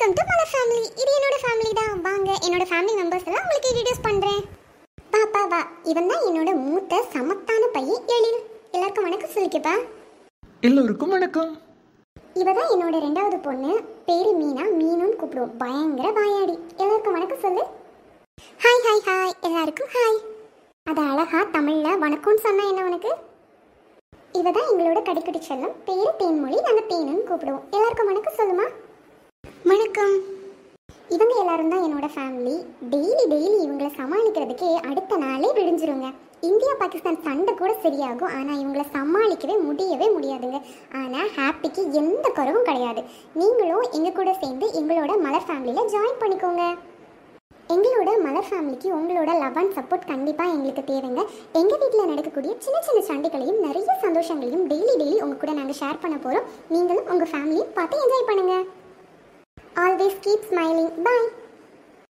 Welcome to Malar family இது என்னோட family தான். வாங்க என்னோட ஃபேமிலி மெம்பர்ஸ் எல்லாம் உங்களுக்கு இன்ட்ரடியூஸ் பண்றேன். பா பா வா. இவன் தான் என்னோட மூத்த சமத்தான பையன் எழில். எல்லாருக்கும் வணக்கம் சொல்லிக்கப்பா எல்லோருக்கும் வணக்கம். இவ தான் என்னோட ரெண்டாவது பொண்ணு. பேரு மீனா. மீனுன்னு கூப்பிடுவோம். பயங்கர வாயாடி. எல்லாருக்கும் வணக்கம் சொல்லு. ஹாய் ஹாய் ஹாய் எல்லாருக்கும் ஹாய் அது அழகா தமிழ்ல வணக்கம்னு சொன்னா என்ன உனக்கு? இவ தான் எங்களோட கடைக்குட்டி செல்லம். பேரு தேன்மொழி நாங்க தேனுன்னு கூப்பிடுவோம். எல்லாருக்கும் வணக்கம் சொல்லுமா? இவங்க எல்லாரும் தான் என்னோட ஃபேமிலி டெய்லி டெய்லி இவங்களை சமாளிக்கிறதுக்கே அடுத்த நாளே விடிஞ்சிருங்க. இந்தியா பாகிஸ்தான் சண்டை கூட சரியாகும். ஆனால் இவங்களை சமாளிக்கவே முடியவே முடியாதுங்க. ஆனால் ஹாப்பிக்கு எந்த குறவும் கிடையாது. நீங்களும் எங்கள் கூட சேர்ந்து எங்களோட மலர் ஃபேமிலியில் ஜாயின் பண்ணிக்கோங்க. எங்களோட மலர் ஃபேமிலிக்கு உங்களோட லவ் அண்ட் சப்போர்ட் கண்டிப்பாக எங்களுக்கு தேவைங்க. எங்கள் வீட்டில் நடக்கக்கூடிய சின்ன சின்ன சண்டைகளையும் நிறைய சந்தோஷங்களையும் டெய்லி டெய்லி உங்கள் கூட நாங்கள் ஷேர் பண்ண போகிறோம் நீங்களும் உங்கள் ஃபேமிலியும் பார்த்து என்ஜாய் பண்ணுங்கள் Keep smiling. Bye.